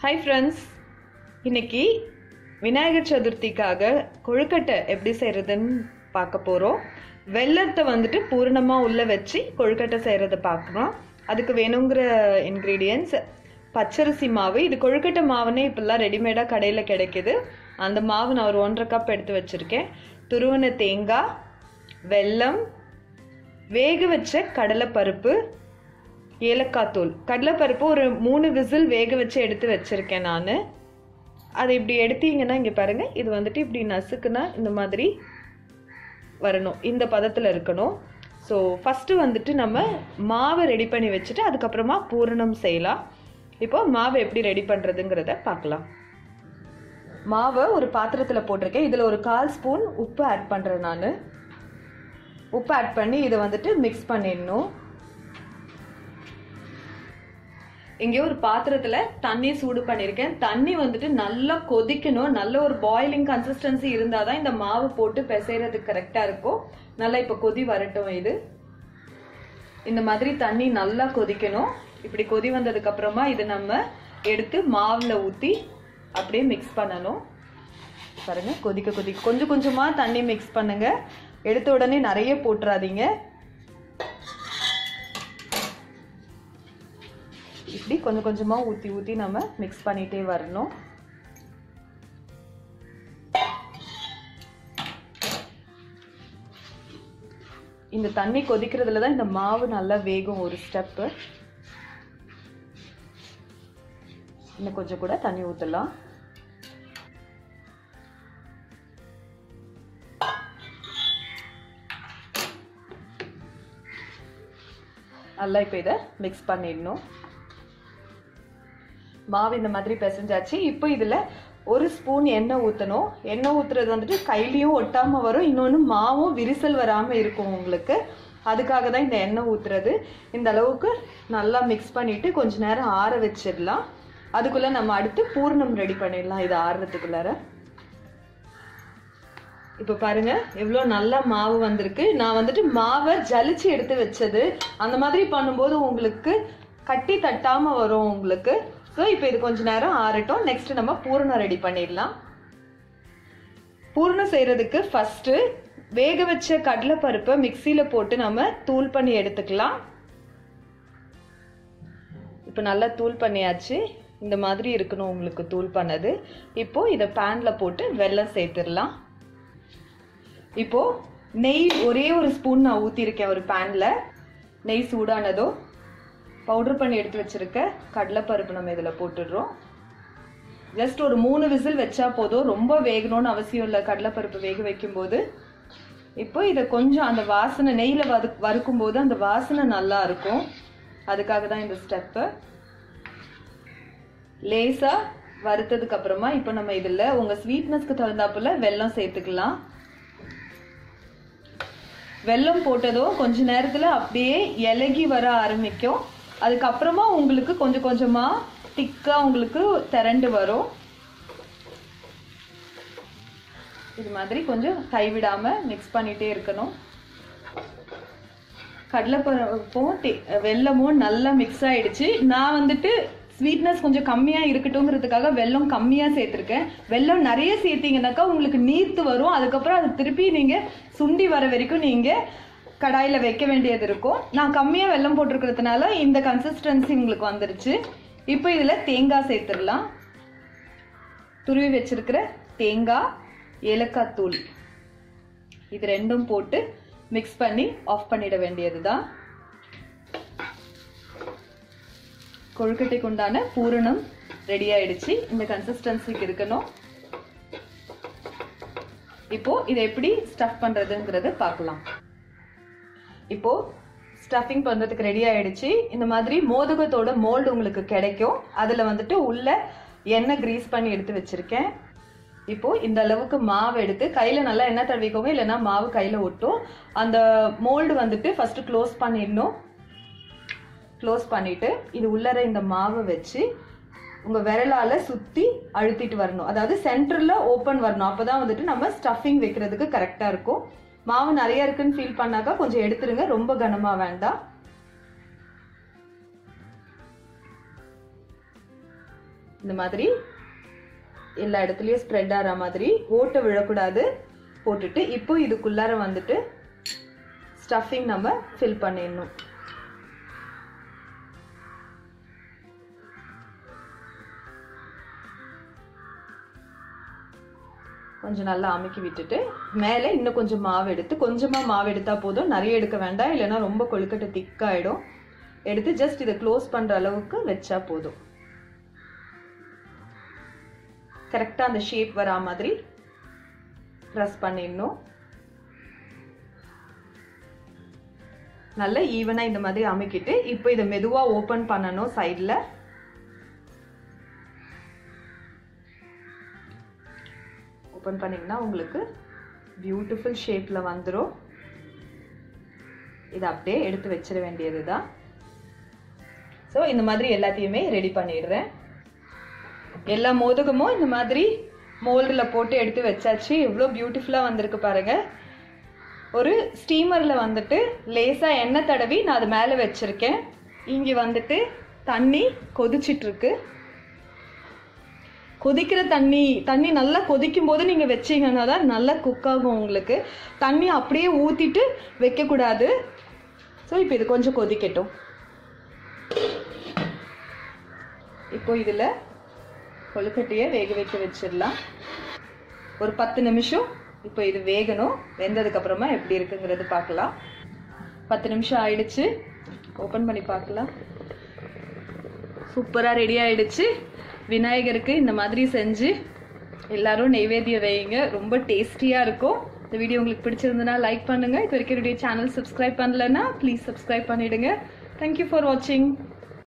Hi friends இன்னைக்கு விநாயகர் சதுர்த்திக்காக கொழுக்கட்டை எப்படி செய்கிறதுன்னு பார்க்க போகிறோம் வெள்ளத்தை வந்துட்டு பூரணமாக உள்ளே வச்சு கொழுக்கட்டை செய்கிறத பார்க்குறோம் அதுக்கு வேணுங்கிற இன்க்ரீடியன்ஸ் பச்சரிசி மாவு. இது கொழுக்கட்டை மாவுனே இப்போல்லாம் ரெடிமேடாக கடையில் கிடைக்குது. அந்த மாவு நான் ஒரு ஒன்றரை கப் எடுத்து வச்சுருக்கேன். துருவன தேங்காய் வெல்லம் வேக வச்ச கடலைப்பருப்பு ஏலக்காய் தூள். கடலைப்பருப்பு ஒரு மூணு விசில் வேக வச்சு எடுத்து வச்சுருக்கேன் நான். அதை இப்படி எடுத்தீங்கன்னா இங்கே பாருங்கள் இது வந்துட்டு இப்படி நசுக்குனா இந்த மாதிரி வரணும். இந்த பதத்தில் இருக்கணும். ஸோ ஃபஸ்ட்டு வந்துட்டு நம்ம மாவை ரெடி பண்ணி வச்சுட்டு அதுக்கப்புறமா பூரணம் செய்யலாம். இப்போ மாவை எப்படி ரெடி பண்ணுறதுங்கிறத பார்க்கலாம். மாவை ஒரு பாத்திரத்தில் போட்டிருக்கேன். இதில் ஒரு கால் ஸ்பூன் உப்பு ஆட் பண்ணுறேன் நான். உப்பு ஆட் பண்ணி இதை வந்துட்டு மிக்ஸ் பண்ணிடணும். இங்கே ஒரு பாத்திரத்துல தண்ணி சூடு பண்ணியிருக்கேன் தண்ணி வந்துட்டு நல்லா கொதிக்கணும். நல்ல ஒரு பாயிலிங் கன்சிஸ்டன்சி இருந்தாதான் இந்த மாவு போட்டு பிசைறதுக்கு கரெக்டா இருக்கும். நல்லா இப்ப கொதி வரட்டும் இது. இந்த மாதிரி தண்ணி நல்லா கொதிக்கணும். இப்படி கொதி வந்ததுக்கு அப்புறமா இது நம்ம எடுத்து மாவுல ஊத்தி அப்படியே மிக்ஸ் பண்ணணும். பாருங்க கொதிக்க கொதிக்க. கொஞ்சம் கொஞ்சமா தண்ணி மிக்ஸ் பண்ணுங்க. எடுத்த உடனே நிறைய போட்டுறாதீங்க. இப்படி கொஞ்சம் கொஞ்சமாக ஊற்றி ஊற்றி நம்ம மிக்ஸ் பண்ணிகிட்டே வரணும். இந்த தண்ணி கொதிக்கிறதுல தான் இந்த மாவு நல்லா வேகும் ஒரு ஸ்டெப்பு இன்னும் கொஞ்சம் கூட தண்ணி ஊற்றலாம் நல்லா இப்போ இதை மிக்ஸ் பண்ணிடணும். மாவு இந்த மாதிரி பிசைஞ்சாச்சு. இப்போ இதில் ஒரு ஸ்பூன் எண்ணெய் ஊற்றணும் எண்ணெய் ஊற்றுறது வந்துட்டு கையிலையும் ஒட்டாமல் வரும். இன்னொன்று மாவும் விரிசல் வராமல் இருக்கும் உங்களுக்கு. அதுக்காக தான் இந்த எண்ணெய் ஊற்றுறது இந்த அளவுக்கு நல்லா மிக்ஸ் பண்ணிவிட்டு கொஞ்ச நேரம் ஆற வச்சிடலாம். அதுக்குள்ளே நம்ம அடுத்து பூர்ணம் ரெடி பண்ணிடலாம் இது ஆறுறதுக்குள்ளார இப்போ பாருங்க எவ்வளோ நல்லா மாவு வந்திருக்கு. நான் வந்துட்டு மாவை ஜலிச்சு எடுத்து வச்சது. அந்த மாதிரி பண்ணும்போது உங்களுக்கு கட்டி தட்டாமல் வரும் உங்களுக்கு. ஸோ இப்போ இது கொஞ்ச நேரம் ஆறட்டும். நெக்ஸ்ட் நம்ம பூரணம் ரெடி பண்ணிடலாம். பூரணம் செய்கிறதுக்கு ஃபஸ்ட்டு வேக வச்ச கடலைப்பருப்பை மிக்சியில் போட்டு நம்ம தூள் பண்ணி எடுத்துக்கலாம். இப்போ நல்லா தூள் பண்ணியாச்சு. இந்த மாதிரி இருக்கணும் உங்களுக்கு தூள் பண்ணது. இப்போ இதை பேனில் போட்டு வெல்லம் சேர்த்துடலாம். இப்போது நெய் ஒரே ஒரு ஸ்பூன் நான் ஊற்றிருக்கேன் ஒரு பேனில் நெய் சூடானதோ பவுடர் பண்ணி எடுத்து வச்சிருக்க கடலைப்பருப்பு நம்ம இதில் போட்டுடுறோம். ஜஸ்ட் ஒரு மூணு விசில் வச்சா போதும். ரொம்ப வேகணும்னு அவசியம் இல்லை. கடலைப்பருப்பு வேக வைக்கும்போது. இப்போ இதை கொஞ்சம் அந்த வாசனை நெய்யில் வறு வறுக்கும் போது அந்த வாசனை நல்லா இருக்கும். அதுக்காக தான் இந்த ஸ்டெப்பு லேசாக வறுத்ததுக்கு அப்புறமா இப்போ நம்ம இதில் உங்கள் ஸ்வீட்னஸ்க்கு தகுந்தாப்புல வெல்லம் சேர்த்துக்கலாம். வெல்லம் போட்டதும் கொஞ்ச நேரத்தில் அப்படியே இலகி வர ஆரம்பிக்கும். அதுக்கப்புறமா உங்களுக்கு கொஞ்சம் கொஞ்சமாக திக்காக உங்களுக்கு திரண்டு வரும். இது மாதிரி கொஞ்சம் கைவிடாமல் மிக்ஸ் பண்ணிகிட்டே இருக்கணும். கடலைப்பருப்பும் வெல்லமும் நல்லா மிக்ஸ் ஆகிடுச்சு நான் வந்துட்டு ஸ்வீட்னஸ் கொஞ்சம் கம்மியாக இருக்கட்டும்ங்கிறதுக்காக வெல்லம் கம்மியாக சேர்த்துருக்கேன். வெல்லம் நிறைய சேர்த்தீங்கன்னாக்கா உங்களுக்கு நீர்த்து வரும். அதுக்கப்புறம் அது திருப்பி நீங்கள் சுண்டி வர வரைக்கும் நீங்கள் கடாயில் வைக்க வேண்டியது இருக்கும். நான் கம்மியாக வெள்ளம் போட்டிருக்கிறதுனால இந்த கன்சிஸ்டன்சி உங்களுக்கு வந்துருச்சு. இப்போ இதில் தேங்காய் சேர்த்துடலாம். துருவி வச்சிருக்கிற தேங்காய் ஏலக்காய் தூள். இது ரெண்டும் போட்டு மிக்ஸ் பண்ணி ஆஃப் பண்ணிட வேண்டியது தான் கொழுக்கட்டைக்கு உண்டான பூரணம் ரெடி ஆயிடுச்சு. இந்த கன்சிஸ்டன்சிக்கு இருக்கணும். இப்போ இதை எப்படி ஸ்டஃப் பண்ணுறதுங்கிறத பார்க்கலாம். இப்போது ஸ்டஃபிங் பண்ணுறதுக்கு ரெடி ஆகிடுச்சு இந்த மாதிரி மோதகத்தோட மோல்டு உங்களுக்கு கிடைக்கும். அதில் வந்துட்டு உள்ள எண்ணெய் கிரீஸ் பண்ணி எடுத்து வச்சிருக்கேன். இப்போது இந்த அளவுக்கு மாவு எடுத்து கையில் நல்லா எண்ணெய் தடவிக்கோங்க இல்லைன்னா மாவு கையில் ஒட்டும். அந்த மோல்டு வந்துட்டு ஃபஸ்ட்டு க்ளோஸ் பண்ணிடணும். க்ளோஸ் பண்ணிவிட்டு இது உள்ளற இந்த மாவை வச்சு உங்கள் விரலால் சுற்றி அழுத்திட்டு வரணும். அதாவது சென்டரில் ஓப்பன் வரணும். அப்போ தான் வந்துட்டு நம்ம ஸ்டஃபிங் வைக்கிறதுக்கு கரெக்டாக இருக்கும். மாவு நிறைய இருக்குன்னு ஃபீல் பண்ணாக்கா கொஞ்சம் எடுத்துருங்க. ரொம்ப கனமாக வேண்டாம். இந்த மாதிரி எல்லா இடத்துலையும் ஸ்ப்ரெட் ஆகிற மாதிரி ஓட்டை விழக்கூடாது. போட்டுட்டு இப்போ இதுக்குள்ளார வந்துட்டு ஸ்டஃபிங் நம்ம ஃபில் பண்ணிடணும். கொஞ்சம் நல்லா அமுக்கி விட்டுட்டு மேலே இன்னும் கொஞ்சம் மாவு எடுத்து கொஞ்சமாக மாவு எடுத்தால் போதும். நிறைய எடுக்க வேண்டாம் இல்லைன்னா ரொம்ப கொழுக்கட்டை திக்காயிடும். எடுத்து ஜஸ்ட் இதை க்ளோஸ் பண்ணுற அளவுக்கு வச்சா போதும். கரெக்டாக அந்த ஷேப் வரா மாதிரி ப்ரெஸ் பண்ணிடணும். நல்லா ஈவனாக இந்த மாதிரி அமைக்கிட்டு இப்போ இதை மெதுவாக ஓப்பன் பண்ணணும் சைடில் ஓப்பன் பண்ணிங்கன்னா உங்களுக்கு பியூட்டிஃபுல் ஷேப்பில் வந்துடும் இதை அப்படியே எடுத்து வச்சிட வேண்டியது தான் ஸோ இந்த மாதிரி எல்லாத்தையுமே ரெடி பண்ணிடுறேன். எல்லா மோதகமும் இந்த மாதிரி மோல்டில் போட்டு எடுத்து வச்சாச்சு. எவ்வளோ பியூட்டிஃபுல்லாக வந்திருக்கு பாருங்கள் ஒரு ஸ்டீமரில் வந்துட்டு லேசாக எண்ணெய் தடவி நான் அது மேலே வச்சுருக்கேன். இங்கே வந்துட்டு தண்ணி கொதிச்சிட்ருக்கு. கொதிக்கிற தண்ணி தண்ணி நல்லா கொதிக்கும் போது நீங்கள் வச்சீங்கன்னா தான் நல்லா குக் ஆகும் உங்களுக்கு. தண்ணி அப்படியே ஊற்றிட்டு வைக்கக்கூடாது. ஸோ இப்போ இது கொஞ்சம் கொதிக்கட்டும். இப்போ இதில் கொழுக்கட்டையை வேக வைக்க வச்சிடலாம். ஒரு பத்து நிமிஷம் இப்போ இது வேகணும். வெந்ததுக்கப்புறமா எப்படி இருக்குங்கிறது பார்க்கலாம். பத்து நிமிஷம் ஆயிடுச்சு. ஓப்பன் பண்ணி பார்க்கலாம். சூப்பராக ரெடி ஆயிடுச்சு. விநாயகருக்கு இந்த மாதிரி செஞ்சு எல்லாரும் நெய்வேத்தியம் வைங்க. ரொம்ப டேஸ்டியாக இருக்கும். இந்த வீடியோ உங்களுக்கு பிடிச்சிருந்ததுன்னா லைக் பண்ணுங்கள் இது வரைக்கும் என்னுடைய சேனல் சப்ஸ்கிரைப் பண்ணலன்னா ப்ளீஸ் சப்ஸ்கிரைப் பண்ணிவிடுங்க தேங்க்யூ ஃபார் வாட்சிங்